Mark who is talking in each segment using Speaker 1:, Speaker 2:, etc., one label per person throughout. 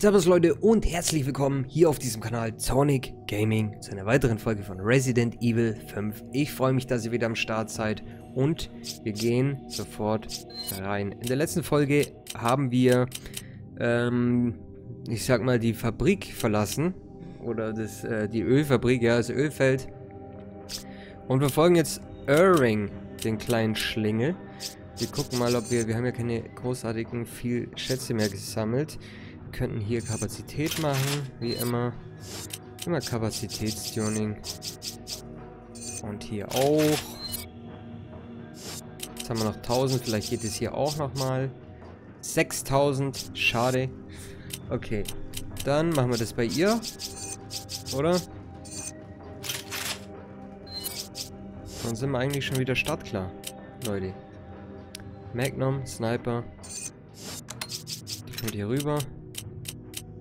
Speaker 1: Servus Leute und herzlich willkommen hier auf diesem Kanal Sonic Gaming zu einer weiteren Folge von Resident Evil 5. Ich freue mich, dass ihr wieder am Start seid und wir gehen sofort rein. In der letzten Folge haben wir, ähm, ich sag mal, die Fabrik verlassen oder das, äh, die Ölfabrik, ja, das Ölfeld und wir folgen jetzt Irving, den kleinen Schlingel. Wir gucken mal, ob wir, wir haben ja keine großartigen viel Schätze mehr gesammelt könnten hier Kapazität machen, wie immer. Immer Kapazitätstuning. Und hier auch. Jetzt haben wir noch 1000, vielleicht geht es hier auch nochmal. 6000, schade. Okay, dann machen wir das bei ihr. Oder? Dann sind wir eigentlich schon wieder startklar, Leute. Magnum, Sniper. Die kommt hier rüber.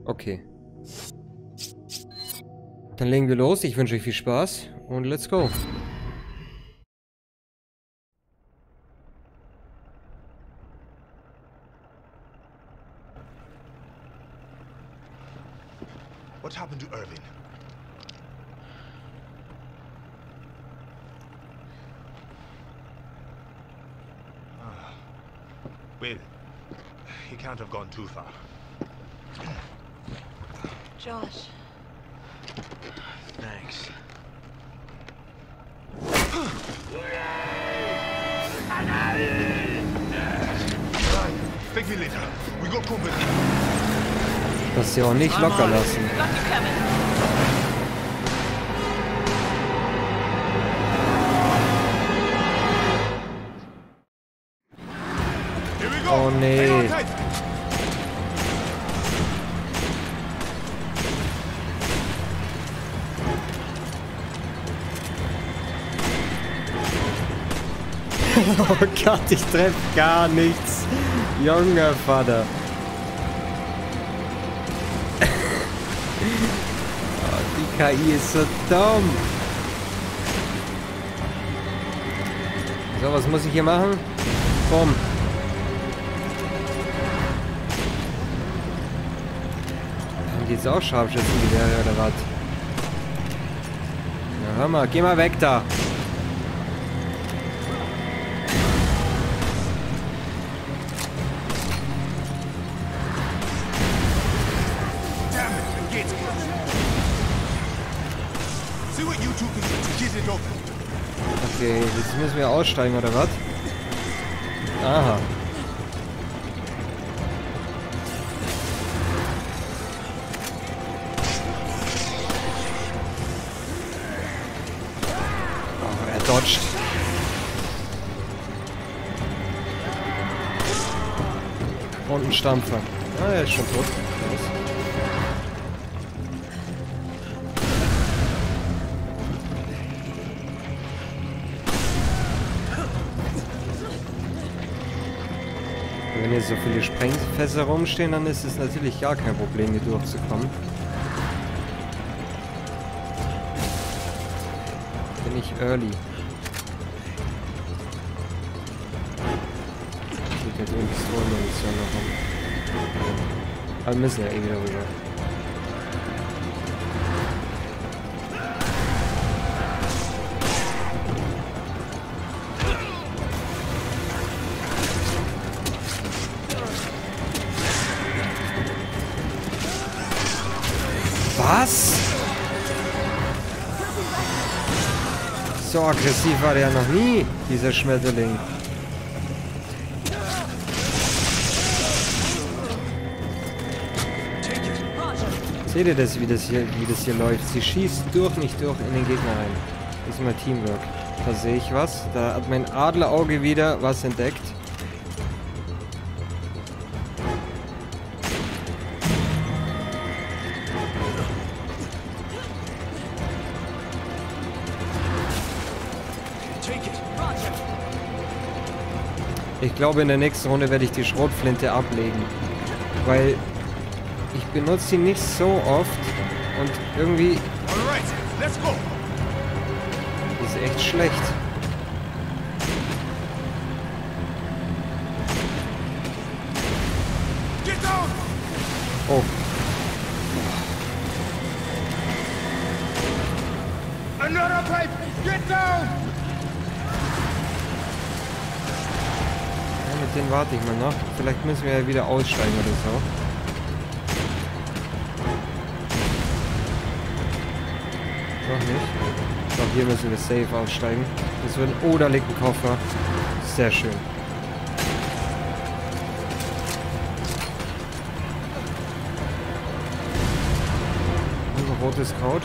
Speaker 1: Okay. Dann legen wir los. Ich wünsche euch viel Spaß und let's go.
Speaker 2: What happened to Irving? Ah. Well, he can't have gone too far.
Speaker 3: Josh.
Speaker 2: Thanks. Thank me later. We got company.
Speaker 1: Das sie auch nicht locker lassen. Oh, nee. Oh Gott, ich treffe gar nichts. Junger Vater. oh, die KI ist so dumm. So, was muss ich hier machen? Bumm. Haben die jetzt auch Scharfschützengewehre oder was? Na hör mal, geh mal weg da. Okay, jetzt müssen wir aussteigen, oder was? Aha. Oh, er dodgt. Und ein Stampfer. Ah, er ist schon tot. So viele Sprengfässer rumstehen, dann ist es natürlich gar kein Problem, hier durchzukommen. Bin ich early. Steht ja die Pistolenmunition noch rum. Aber müssen ja eh wieder rüber. Aggressiv war der noch nie, dieser Schmetterling. Seht ihr das, wie das hier, wie das hier läuft? Sie schießt durch, nicht durch in den Gegner rein. Das ist mal Teamwork. Da sehe ich was. Da hat mein Adlerauge wieder was entdeckt. Ich glaube, in der nächsten Runde werde ich die Schrotflinte ablegen. Weil ich benutze sie nicht so oft und irgendwie ist echt schlecht.
Speaker 2: Oh. Another
Speaker 1: pipe! Get down! Denen warte ich mal noch. Vielleicht müssen wir ja wieder aussteigen oder so. Noch nicht. Ich glaube, hier müssen wir safe aussteigen. Das wird. Oh, da Koffer. Sehr schön. Rotes Kraut.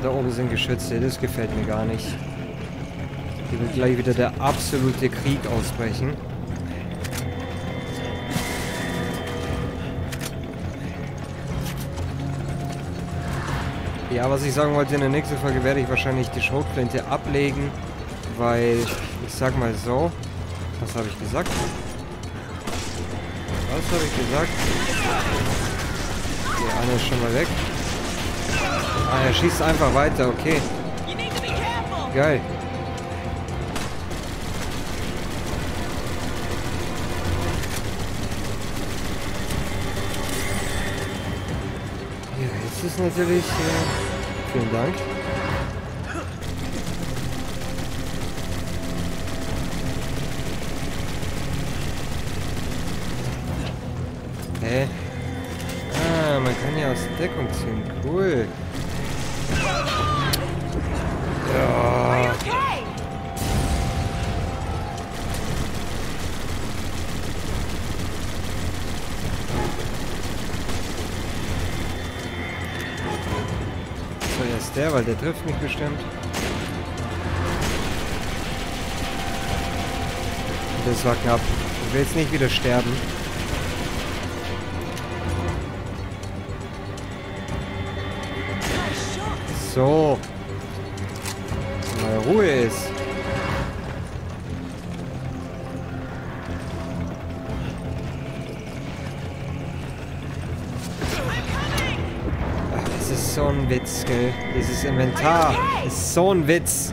Speaker 1: Und da oben sind Geschütze. Das gefällt mir gar nicht. Hier wird gleich wieder der absolute Krieg ausbrechen. Ja, was ich sagen wollte, in der nächsten Folge werde ich wahrscheinlich die Schrotflinte ablegen, weil, ich sag mal so, was habe ich gesagt? Was habe ich gesagt? Der eine ist schon mal weg. Ah, er schießt einfach weiter, okay. Geil. Ja, jetzt ist natürlich... Äh, vielen Dank. Hä? Ah, man kann ja aus Deckung ziehen. Cool. Weil der trifft mich bestimmt. Das war knapp. Ich will jetzt nicht wieder sterben. So. Mal Ruhe ist. Witz, gell? Dieses Inventar ist so ein Witz.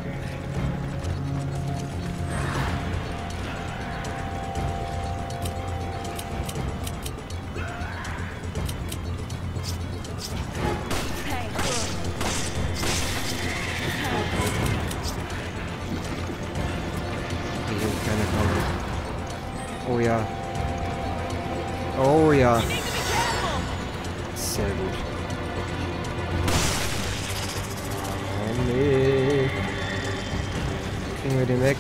Speaker 1: Kriegen wir den weg.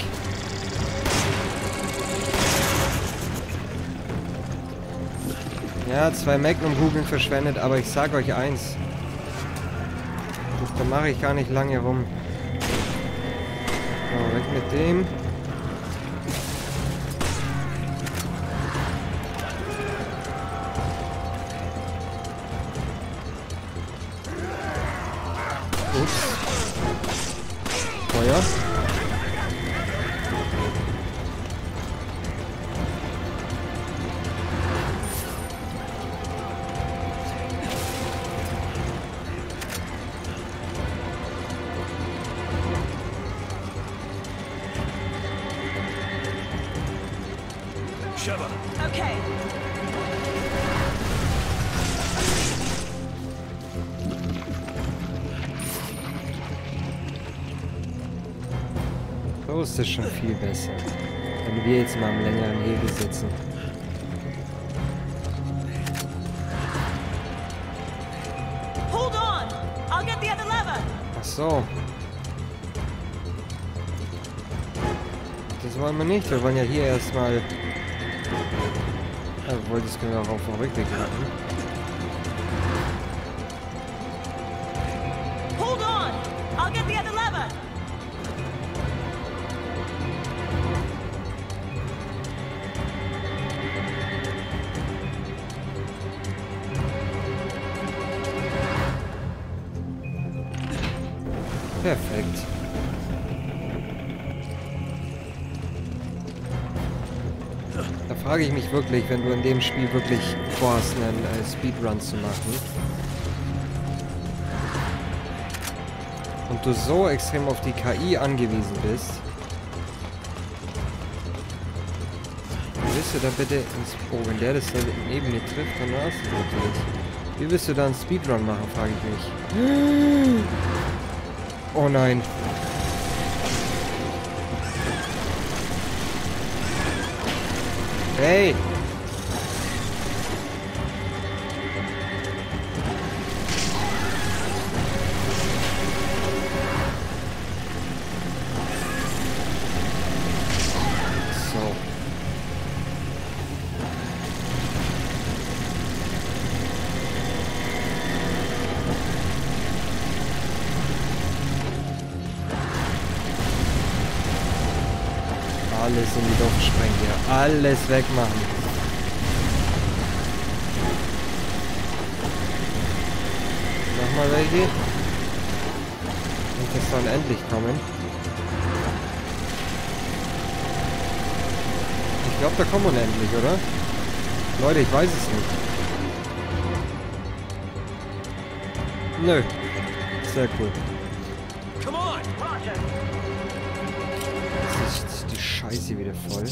Speaker 1: Ja, zwei Magnum-Kugeln verschwendet, aber ich sag euch eins. Da mache ich gar nicht lange rum. So, weg mit dem.
Speaker 2: Shiver.
Speaker 3: Okay.
Speaker 1: So ist es schon viel besser. Wenn wir jetzt mal am längeren Hebel sitzen.
Speaker 3: Hold on. I'll get the other lever.
Speaker 1: Ach so. Das wollen wir nicht. Wir wollen ja hier erstmal. Das können wir auch dem Rückweg.
Speaker 3: Hold on. I'll get the other lever.
Speaker 1: Frage ich mich wirklich, wenn du in dem Spiel wirklich vorhast, einen äh, Speedrun zu machen. Und du so extrem auf die KI angewiesen bist. willst du da bitte ins... Oh, wenn der das da neben mir trifft, dann war's das natürlich. Wie willst du da einen Speedrun machen, frage ich mich. Oh nein. Hey! Alles wegmachen. Nochmal welche. Und das soll endlich kommen. Ich glaube, da kommen unendlich, oder? Leute, ich weiß es nicht. Nö. Sehr cool. Jetzt ist die Scheiße wieder voll.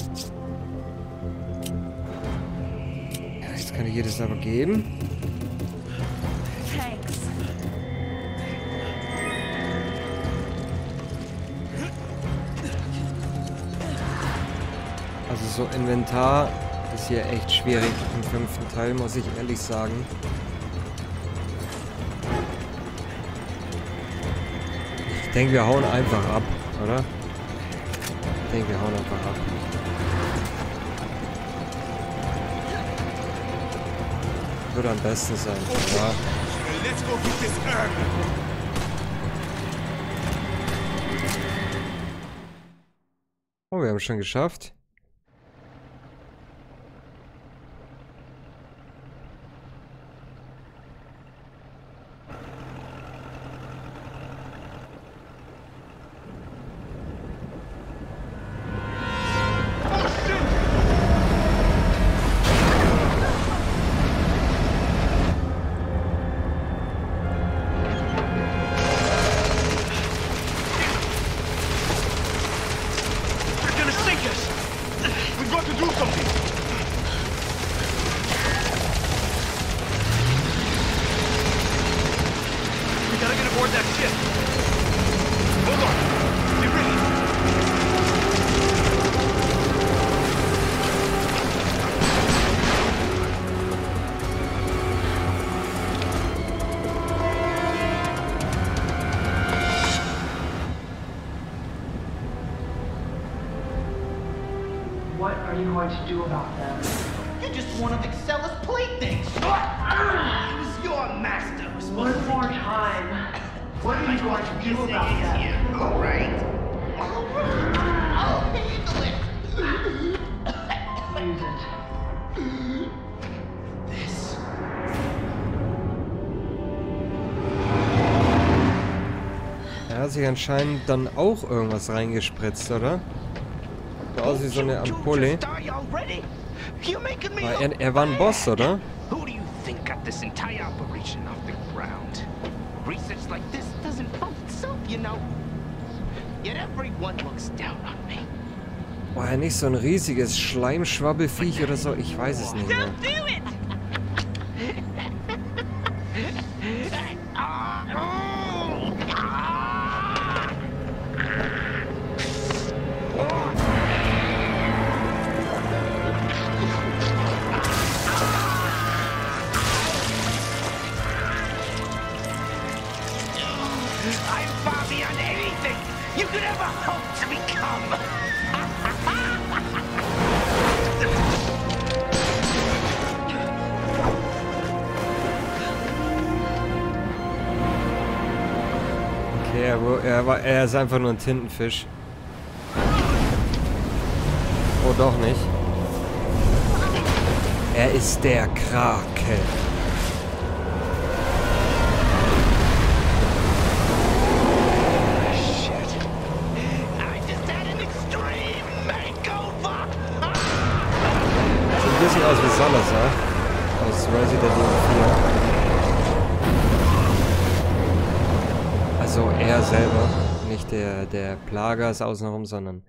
Speaker 1: Kann ich ihr das aber geben.
Speaker 3: Thanks.
Speaker 1: Also so Inventar ist hier echt schwierig im fünften Teil, muss ich ehrlich sagen. Ich denke, wir hauen einfach ab, oder? Ich denke, wir hauen einfach ab. Würde am besten sein, ja. Oh, wir haben es schon geschafft.
Speaker 4: What are you going to do about them?
Speaker 5: You're just one of Excella's playthings. What?! He was your master. We're supposed
Speaker 4: One more time. What are you going to do about
Speaker 5: Is
Speaker 4: them?
Speaker 5: here. All right. All right. I'll handle it.
Speaker 4: Use it.
Speaker 5: This.
Speaker 1: Er hat sich anscheinend dann auch irgendwas reingespritzt, oder? So aus wie so eine Ampulle. Aber er, er war ein Boss, oder?
Speaker 6: Research like this doesn't fund itself, you know. Yet everyone looks down on me.
Speaker 1: War er nicht so ein riesiges Schleimschwabbelfiech oder so? Ich weiß es nicht mehr. Okay, er, er, war, er ist einfach nur ein Tintenfisch. Oh, doch nicht. Er ist der Krake.
Speaker 6: Shit. I just had an extreme makeover.
Speaker 1: Sieht ein bisschen aus wie Salazar. Aus Resident Evil 4. Also er selber. Nicht der, der Plager ist außenrum, sondern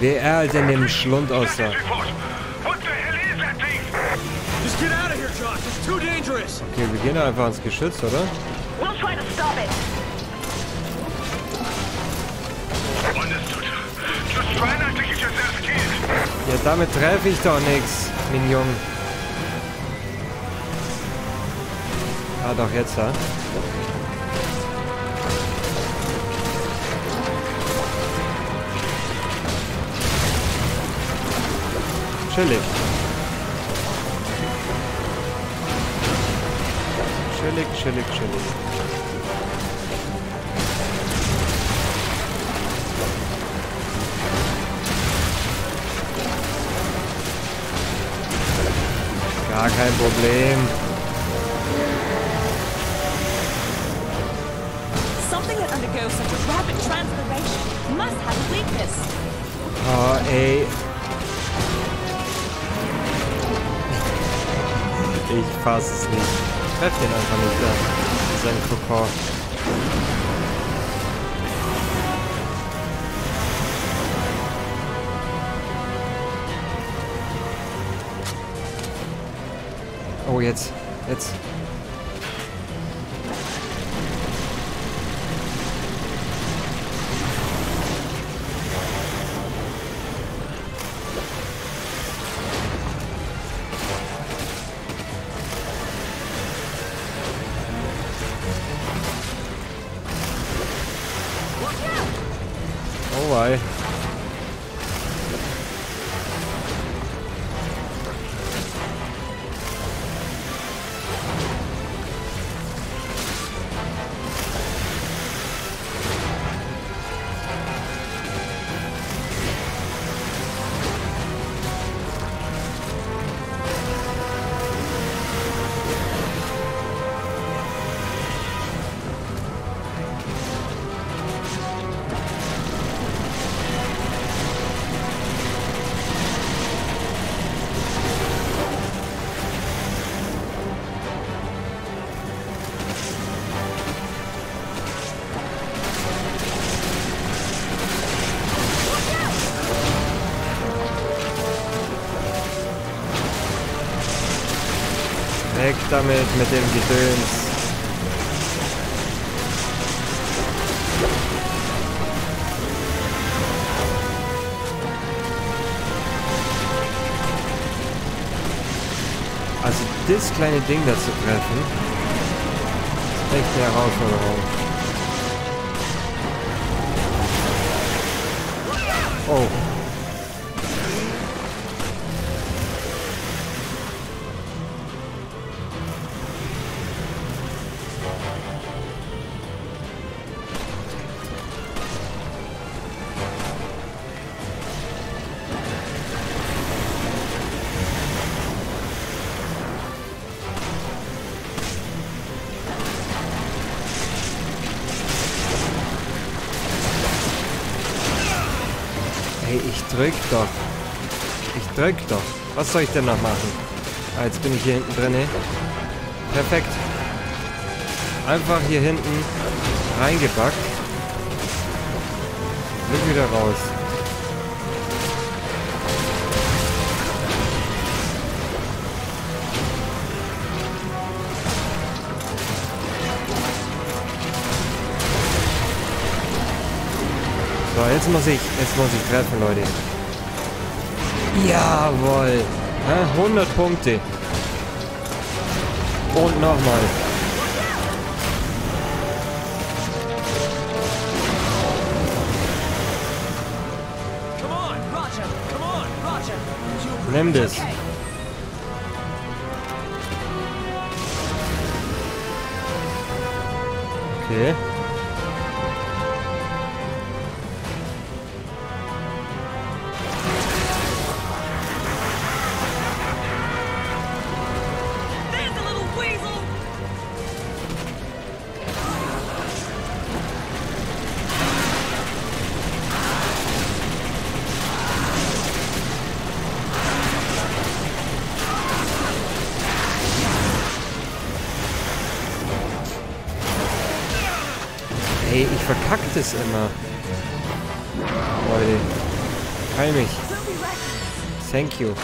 Speaker 1: Wie er halt in dem Schlund aussah. Okay, wir gehen einfach ins Geschütz, oder?
Speaker 3: We'll try to stop it.
Speaker 1: Ja, damit treffe ich doch nichts, Mignon. Ah, doch, jetzt, ja. Chillig. Chillig, chillig, chillig. Gar kein Problem.
Speaker 3: Something that undergoes such a rapid transformation must have a weakness.
Speaker 1: Uh, oh, ey. Ich fass es nicht. Ich treff den einfach nicht da. Sein Kokon. Oh, jetzt. Jetzt. Oh, damit mit dem Gedöns. Also das kleine Ding da zu treffen, ist echt eine Herausforderung. Oh. Drück doch. Ich drück doch. Was soll ich denn noch machen? Ah, jetzt bin ich hier hinten drin. Perfekt. Einfach hier hinten reingebackt. Glück wieder raus. Jetzt muss ich, jetzt muss ich treffen, Leute. Jawohl. Ja, 100 Punkte. Und nochmal. Nimm das.
Speaker 3: Okay.
Speaker 1: Ey, ich verkack das immer. Leute. Heil mich. Thank you.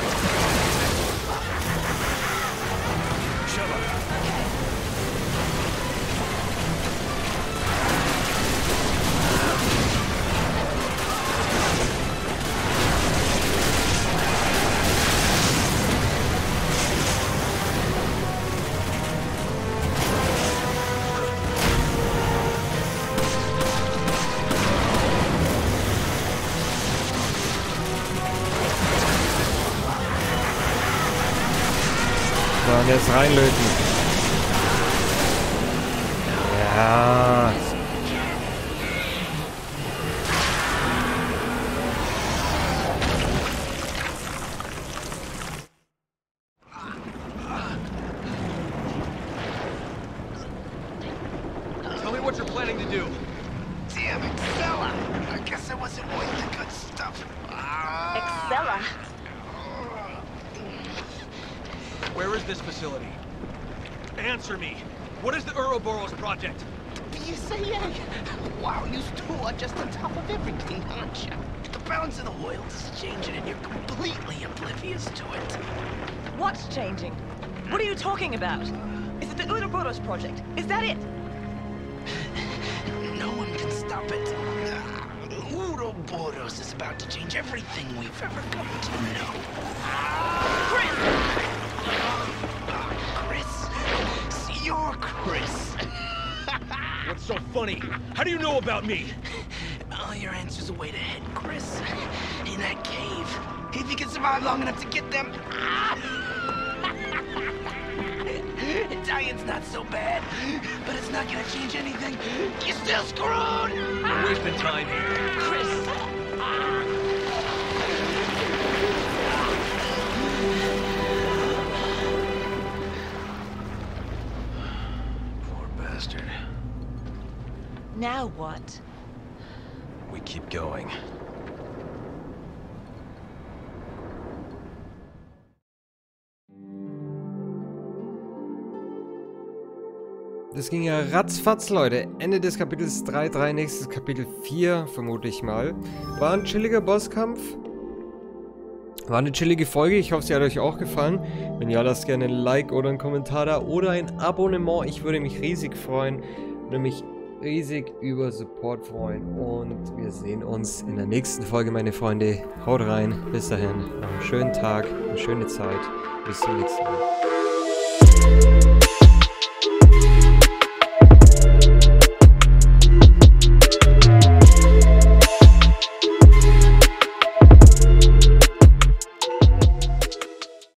Speaker 1: So, und jetzt reinlöten. Ja.
Speaker 7: Tell me what you're planning to do.
Speaker 6: Damn it, Stella! I guess it wasn't worth the good stuff. Ah.
Speaker 3: Excella.
Speaker 7: Where is this facility? Answer me. What is the Ouroboros project?
Speaker 6: You say, yeah. Wow, you two are just on top of everything, aren't you? The balance of the world is changing and you're completely oblivious to it.
Speaker 3: What's changing? What are you talking about? Is it the Ouroboros project? Is that it?
Speaker 6: No one can stop it. Ouroboros is about to change everything we've ever come to know.
Speaker 3: Chris?
Speaker 6: Chris.
Speaker 7: What's so funny? How do you know about me?
Speaker 6: All your answers await ahead, Chris. In that cave. If you can survive long enough to get them. Italian's not so bad, but it's not gonna change anything. You're still screwed!
Speaker 7: We're wasting time here.
Speaker 6: Chris!
Speaker 3: Now what?
Speaker 7: We keep going.
Speaker 1: Das ging ja ratzfatz, Leute. Ende des Kapitels 3.3, nächstes Kapitel 4, vermute ich mal. War ein chilliger Bosskampf. War eine chillige Folge. Ich hoffe, sie hat euch auch gefallen. Wenn ja, lasst gerne ein Like oder einen Kommentar da oder ein Abonnement. Ich würde mich riesig freuen. Würde mich riesig über Support freuen. Und wir sehen uns in der nächsten Folge, meine Freunde. Haut rein. Bis dahin. Einen schönen Tag, eine schöne Zeit. Bis zum nächsten Mal.